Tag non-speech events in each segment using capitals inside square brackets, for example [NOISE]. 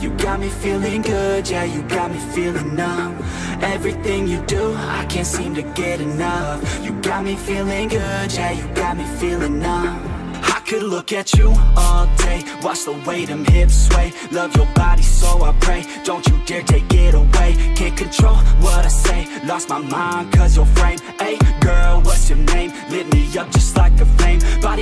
You got me feeling good, yeah, you got me feeling numb. Everything you do, I can't seem to get enough. You got me feeling good, yeah, you got me feeling numb. I could look at you all day Watch the way them hips sway. Love your body so I pray. Don't you dare take it away. Can't control what I say. Lost my mind cause your frame. Hey girl, what's your name?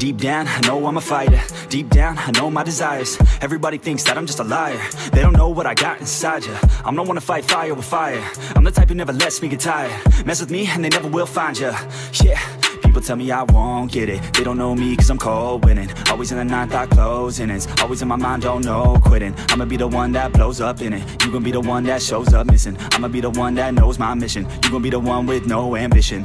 Deep down, I know I'm a fighter. Deep down, I know my desires. Everybody thinks that I'm just a liar. They don't know what I got inside ya. I'm the one to fight fire with fire. I'm the type who never lets me get tired. Mess with me and they never will find ya. Yeah People tell me I won't get it. They don't know me cause I'm cold winning. Always in the ninth, I close closing It's always in my mind, don't know quitting. I'ma be the one that blows up in it. You gon' be the one that shows up missing. I'ma be the one that knows my mission. You gon' be the one with no ambition.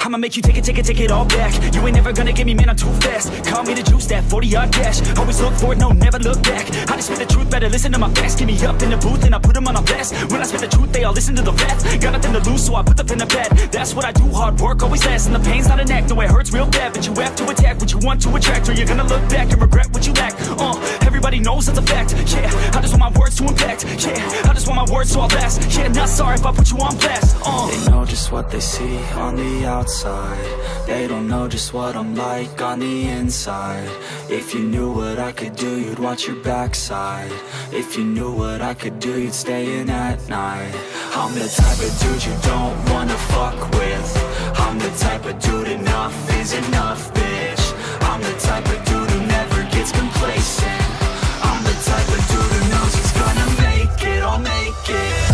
I'ma make you take it, take it, take it all back. You ain't never gonna get me, man, I'm too fast. Call me the juice, that 40 yard dash. Always look forward, no, never look back. I just spit the truth, better listen to my facts. Get me up in the booth and I put them on a blast. When I spit the truth, they all listen to the facts Got nothing to lose, so I put the in the bed. That's what I do, hard work always lasts. And the pain's not an act, no, it hurts real bad But you have to attack what you want to attract Or you're gonna look back and regret what you lack. Uh, everybody knows that's a fact. Yeah, I just want my words to impact. Yeah, I just want my words to all last Yeah, not sorry if I put you on blast. Uh. They know just what they see on the outside. They don't know just what I'm like on the inside. If you knew what I could do, you'd watch your backside. If you knew what I could do, you'd stay in at night. I'm the type of dude you don't wanna fuck with the type of dude enough is enough, bitch. I'm the type of dude who never gets complacent. I'm the type of dude who knows he's gonna make it, I'll make it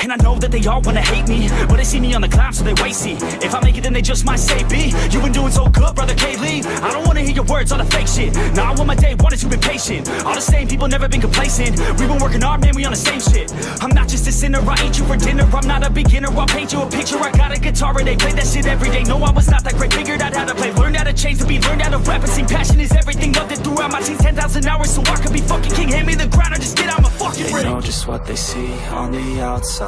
and I know that they all wanna hate me But they see me on the climb so they wait see. If I make it then they just might say B You been doing so good brother K-Lee. I don't wanna hear your words all the fake shit. Now I want my day one is you been patient. All the same people never been complacent. We been working hard man we on the same shit. I'm not just a sinner I ain't you for dinner. I'm not a beginner I'll paint you a picture. I got a guitar and they play that shit every day. No I was not that great Figured out how to play. Learned how to change to be Learned how to rap and sing. Passion is everything Loved it throughout my teens 10,000 hours so I could be fucking king. Hand me the ground or just get out my fucking ring. They know just what they see on the outside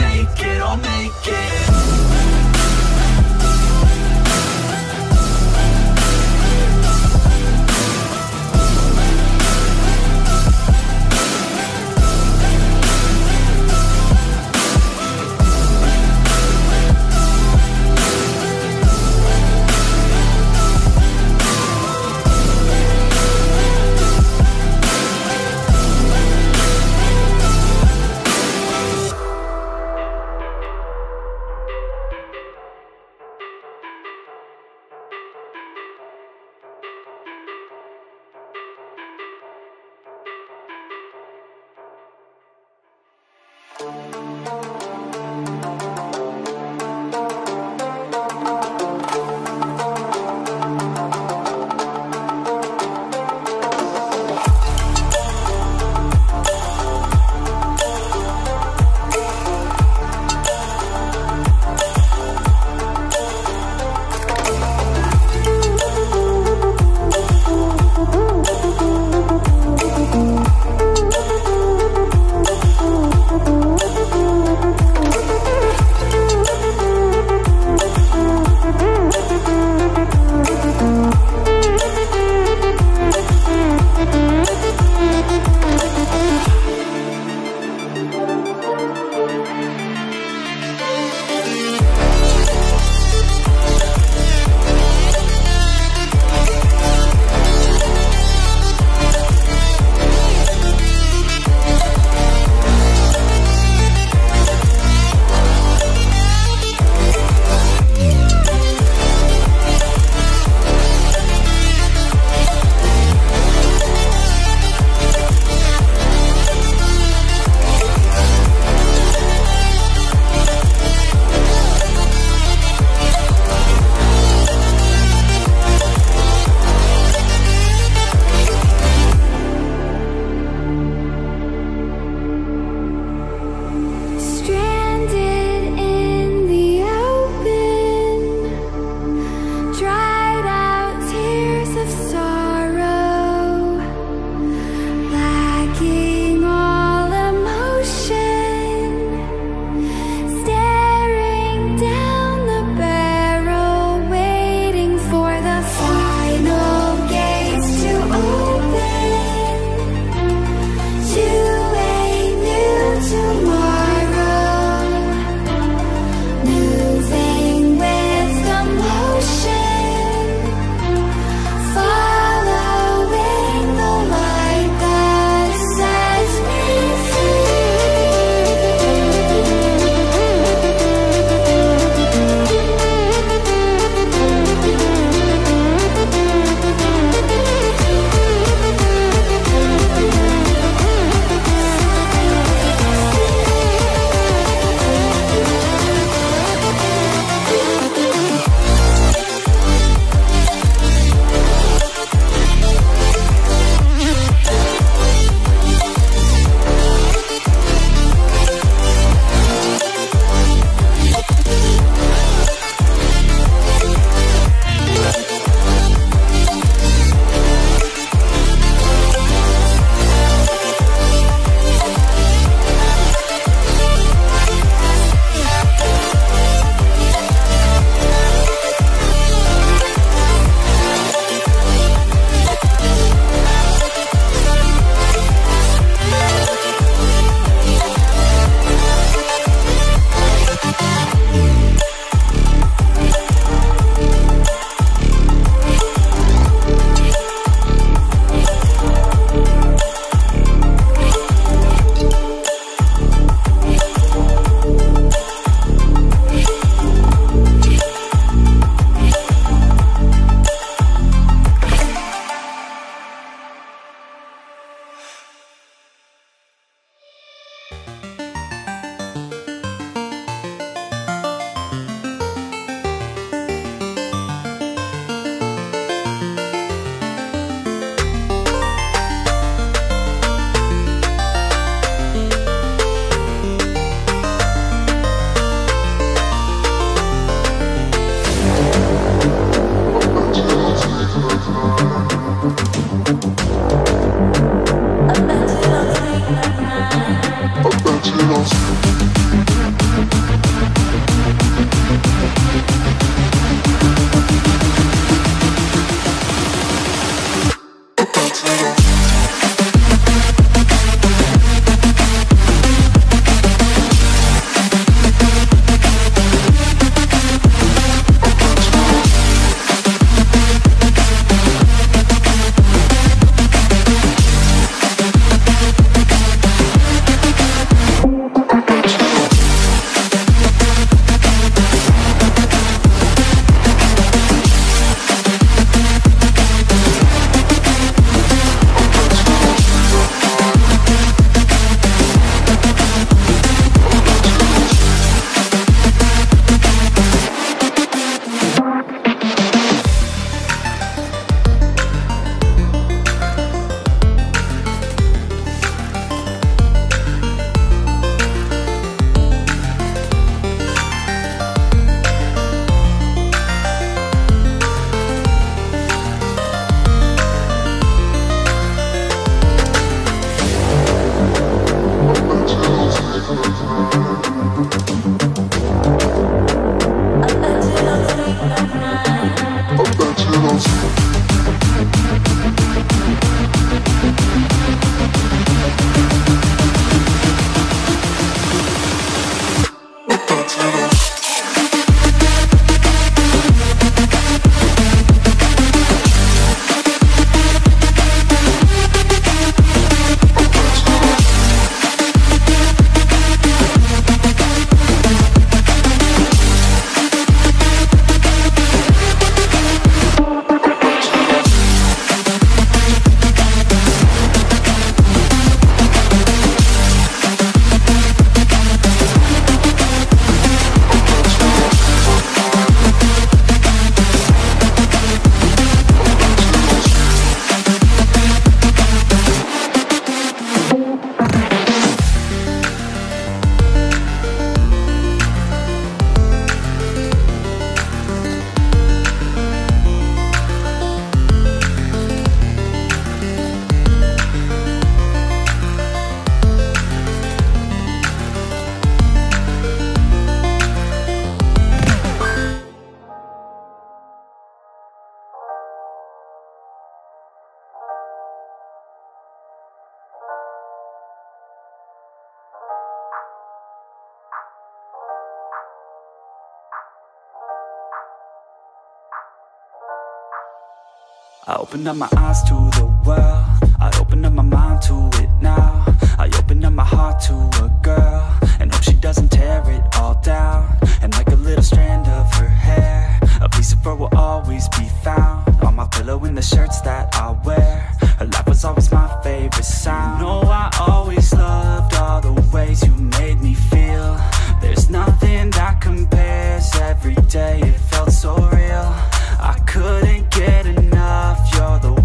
open up my eyes to the world. I open up my mind to it now. I open up my heart to a girl. And hope she doesn't tear it all down. And like a little strand of her hair A piece of her will always be found On my pillow in the shirts that I wear. Her laugh was always my favorite sound. No, I always loved all the ways you made me feel. There's nothing that compares. Every day it felt so real. I couldn't get enough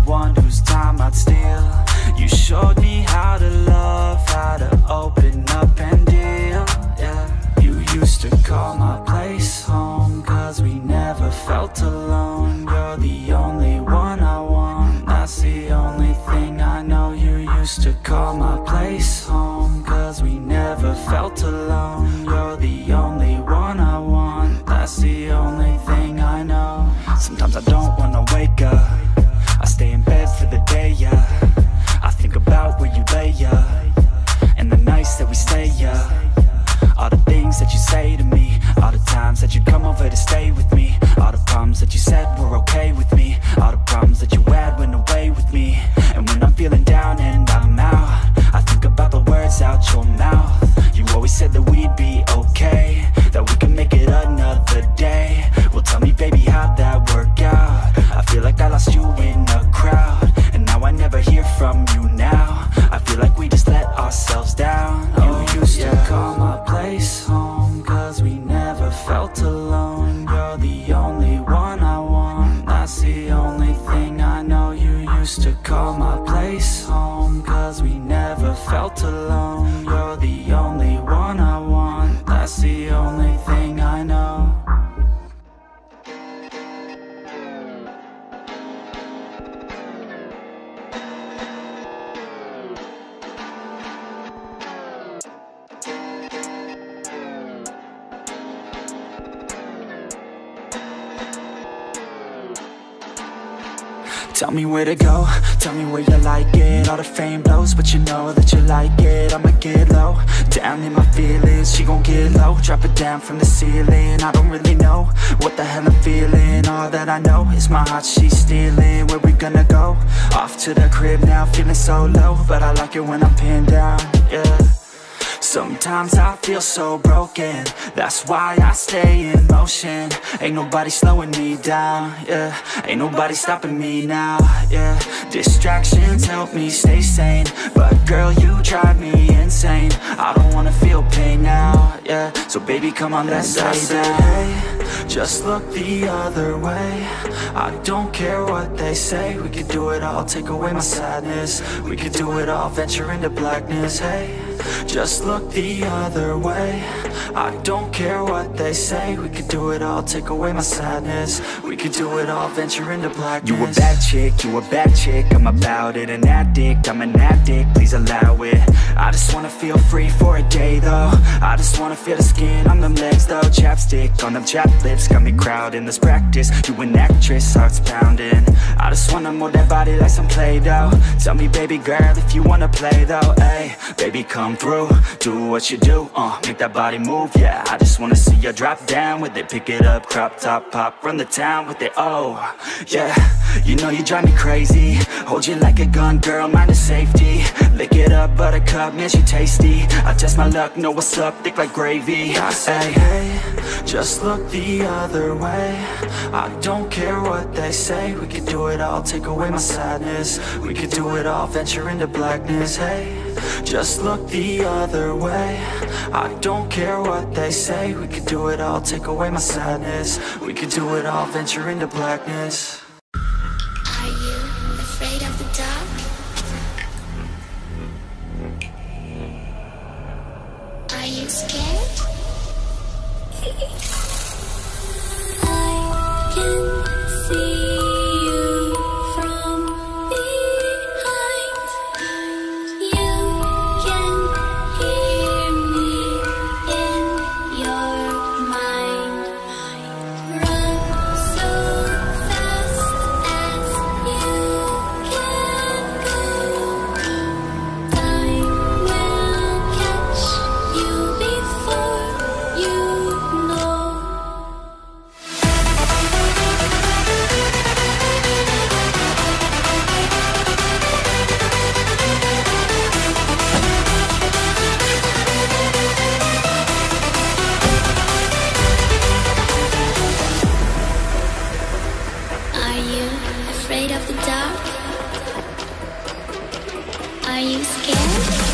one whose Tell me where to go, tell me where you like it. All the fame blows, but you know that you like it. I'ma get low, down in my feelings She gon' get low, drop it down from the ceiling. I don't really know what the hell I'm feeling. All that I know is my heart she's stealing. Where we gonna go? Off to the crib now, feeling so low. But I like it when I'm pinned down, yeah Sometimes I feel so broken. That's why I stay in motion. Ain't nobody slowing me down, yeah. Ain't nobody stopping me now, yeah. Distractions help me stay sane. But girl, you drive me insane. I don't wanna feel pain now, yeah. So baby, come on, let's and say that Hey, just look the other way. I don't care what they say. We could do it all, take away my sadness. We could do it all, venture into blackness, hey just look the other way. I don't care what they say. We could do it all, take away my sadness. We could do it all, venture into blackness. You a bad chick, you a bad chick. I'm about it, an addict, I'm an addict. Please allow it. I just wanna feel free for a day though. I just wanna feel the skin on them legs though. Chapstick on them chapped lips Got me crowding, let's practice. You an actress, heart's pounding. I just wanna mold that body like some Play-Doh. Tell me baby girl if you wanna play though. Ay, baby come through, do what you do uh, Make that body move, yeah. I just wanna see you drop down with it. Pick it up, crop top, pop, run the town with it Oh, yeah, you know you drive me crazy. Hold you like a gun, girl, mind is safety. Lick it up, buttercup, man, she tasty. I test my luck, know what's up, thick like gravy. I say, hey, just look the other way. I don't care what they say. We could do it all, take away my sadness. We could do it all, venture into blackness, hey just look the other way. I don't care what they say. We could do it all, take away my sadness. We could do it all, venture into blackness afraid of the dark? Are you scared?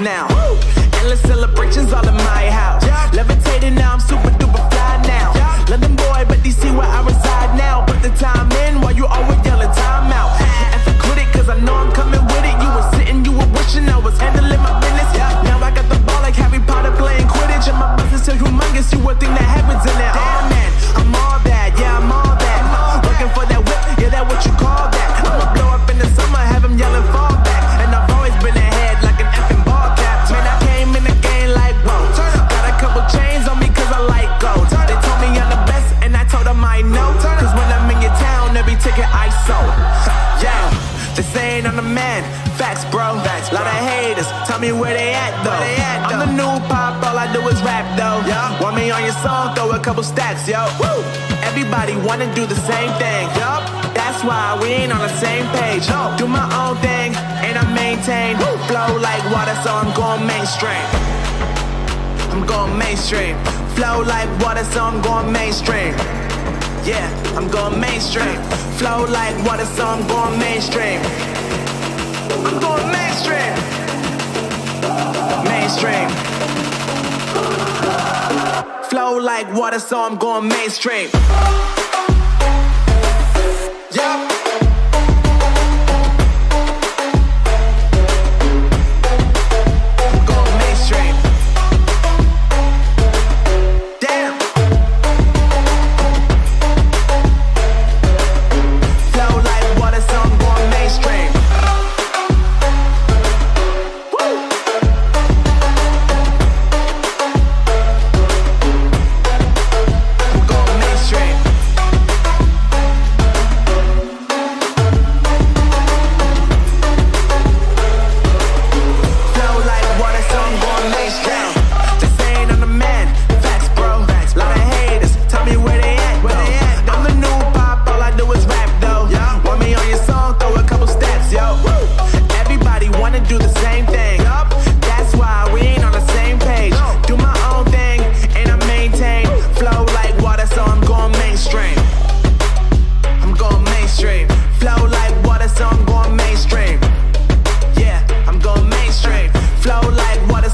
now. Do my own thing, and I maintain. Flow like water, so I'm going mainstream. I'm going mainstream. Flow like water, so I'm going mainstream. Yeah, I'm going mainstream. Flow like water, so I'm going mainstream. I'm going mainstream. Mainstream. Flow like water, so I'm going mainstream. Yeah.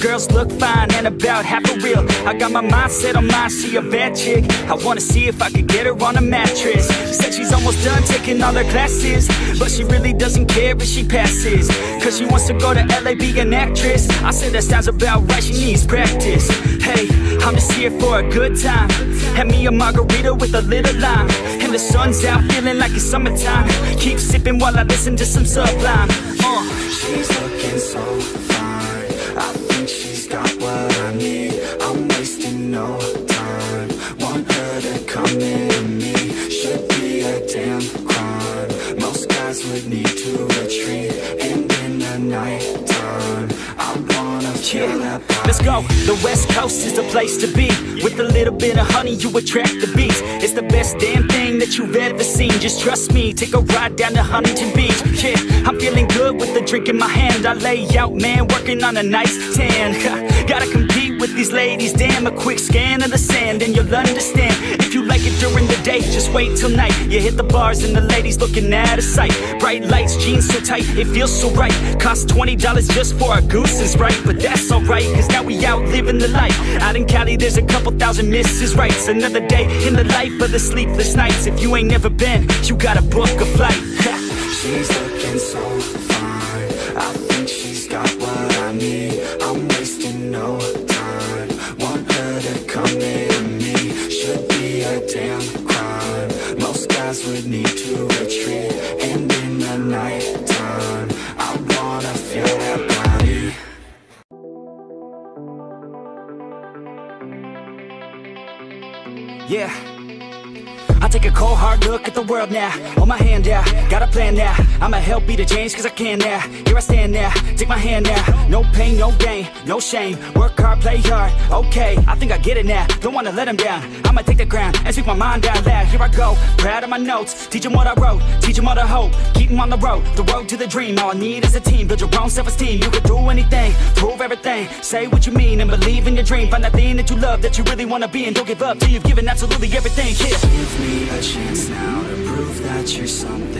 Girls look fine and about half a real. I got my mindset on mine, she a bad chick. I wanna see if I could get her on a mattress. She said she's almost done taking all her classes, but she really doesn't care if she passes. Cause she wants to go to LA, be an actress. I said that sounds about right, she needs practice. Hey, I'm just here for a good time. Have me a margarita with a little lime. And the sun's out, feeling like it's summertime. Keep sipping while I listen to some sublime. Uh. She's looking so no time. Want her to come into me. Should be a damn crime. Most guys would need to retreat. And in the night time, I wanna feel that body. Let's go. The West Coast is the place to be. With a little bit of honey, you attract the bees. It's the best damn thing that you've ever seen. Just trust me. Take a ride down to Huntington Beach. Yeah, I'm feeling good with the drink in my hand. I lay out, man, working on a nice tan. [LAUGHS] Gotta compete with these ladies. Damn, a quick scan of the sand, and you'll understand. If you like it during the day, just wait till night. You hit the bars, and the ladies looking at a sight. Bright lights, jeans so tight, it feels so right. Cost $20 just for a goose and sprite. But that's alright, cause now we out living the life. Out in Cali, there's a couple thousand Mrs. Rights. Another day in the life of the sleepless nights. If you ain't never been, you gotta book a flight. [LAUGHS] She's looking so Yeah. I take a cold hard look at the world now. Hold my hand out, got a plan now. I'ma help be the change cause I can now. Here I stand now, take my hand now. No pain, no gain, no shame. Work hard, play hard. Okay, I think I get it now. Don't wanna let them down. I'ma take the ground and speak my mind out loud. Here I go, proud of my notes. Teach them what I wrote, teach them all the hope. Keep them on the road, the road to the dream. All I need is a team, build your own self esteem. You can do anything, prove everything. Say what you mean and believe in your dream. Find that thing that you love, that you really wanna be. And don't give up till you've given absolutely everything. Give me a chance now to prove that you're something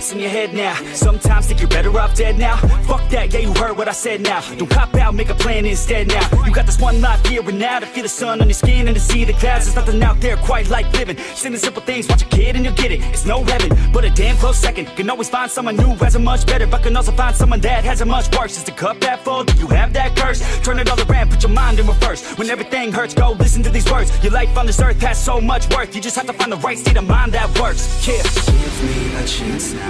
What's in your head now? Sometimes think you're better off dead now. Fuck that, yeah you heard what I said now. Don't cop out, make a plan instead now. You got this one life here and now To feel the sun on your skin and to see the clouds. There's nothing out there quite like living. Just the simple things, watch a kid and you'll get it. It's no heaven, but a damn close second. Can always find someone new has it much better But can also find someone that has it much worse. Is the cup that full? Do you have that curse? Turn it all around, put your mind in reverse. When everything hurts, go listen to these words. Your life on this earth has so much worth. You just have to find the right state of mind that works. Yeah. Give me a chance now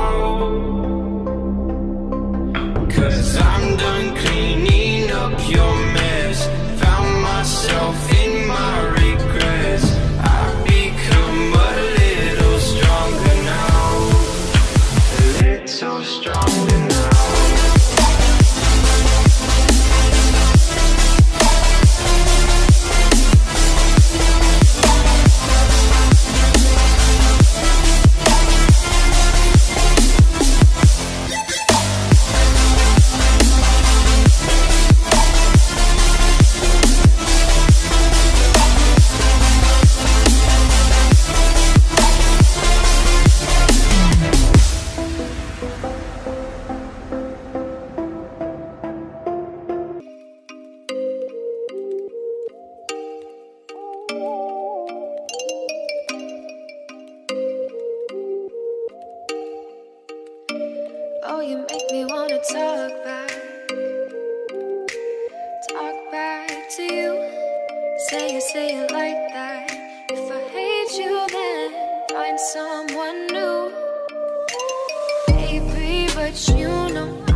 but you know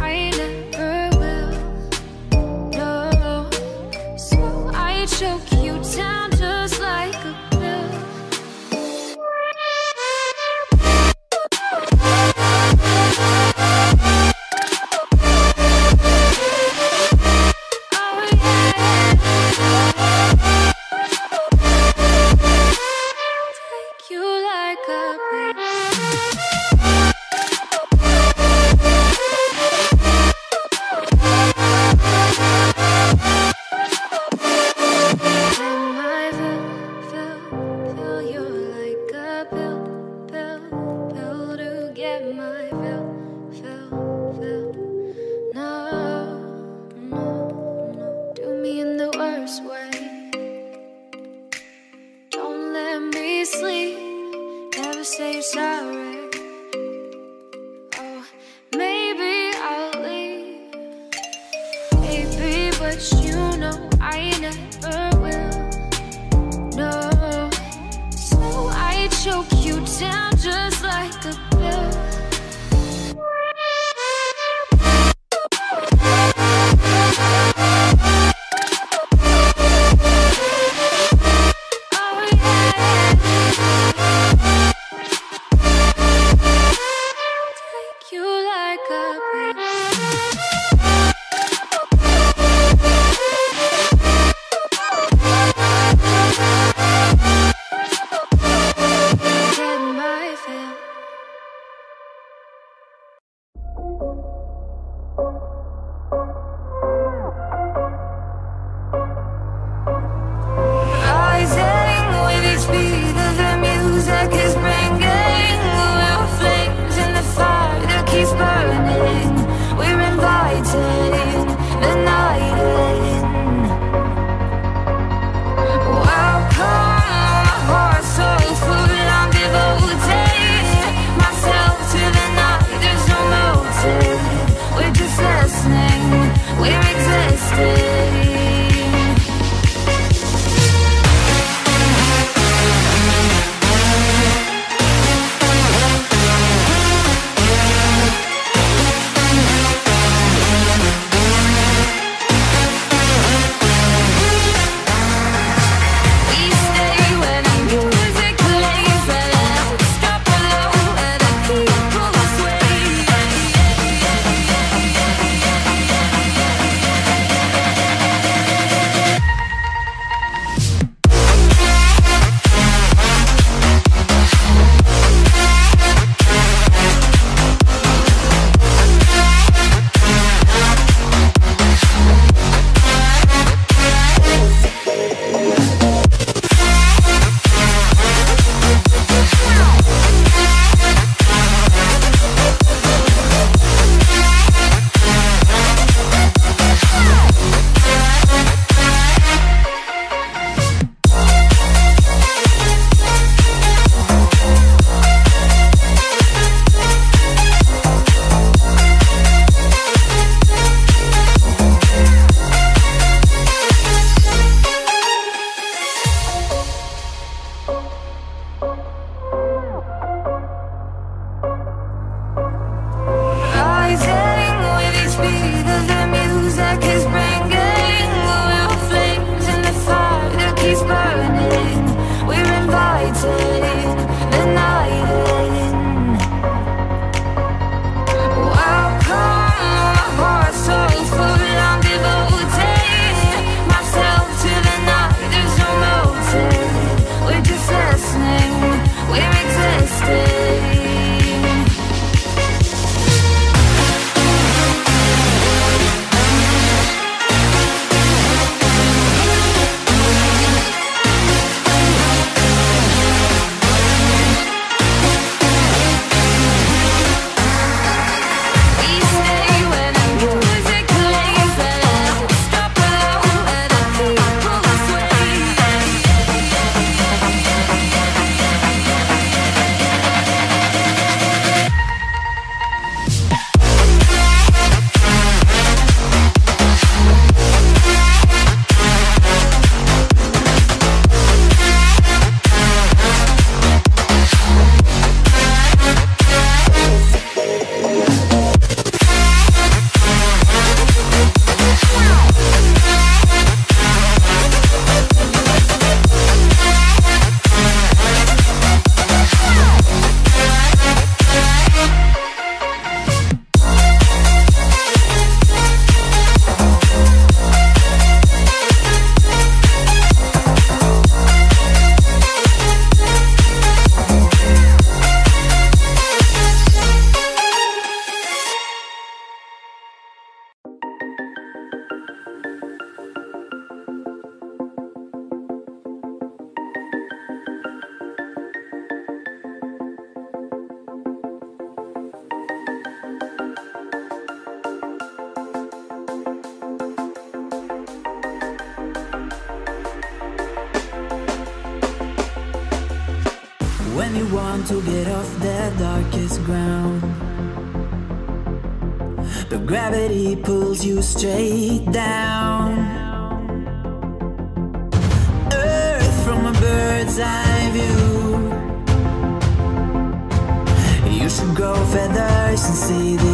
see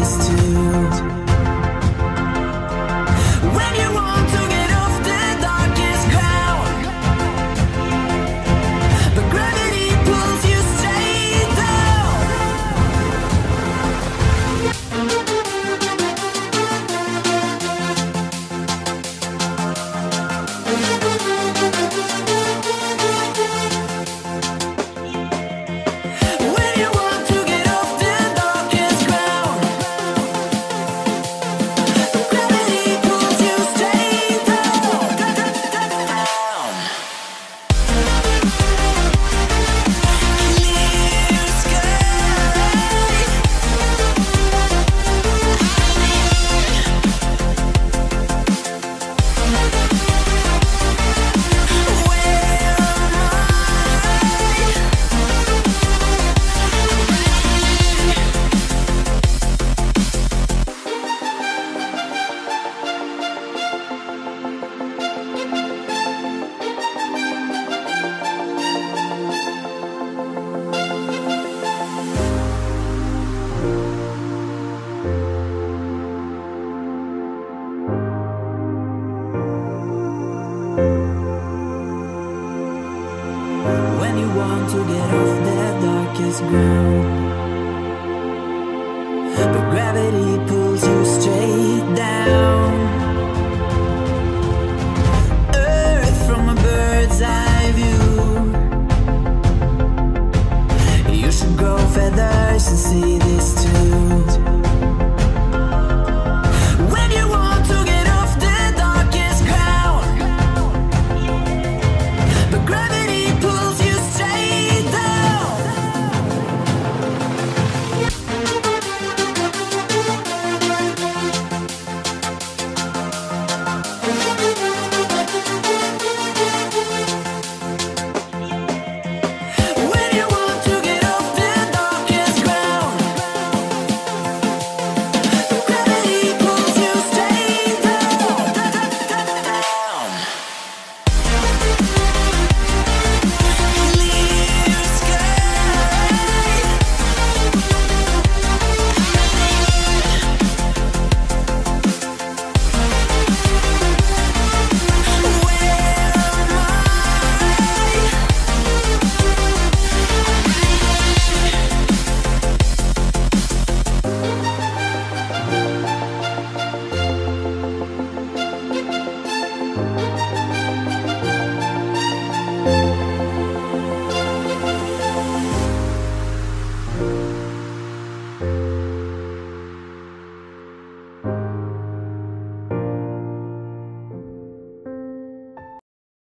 see this too.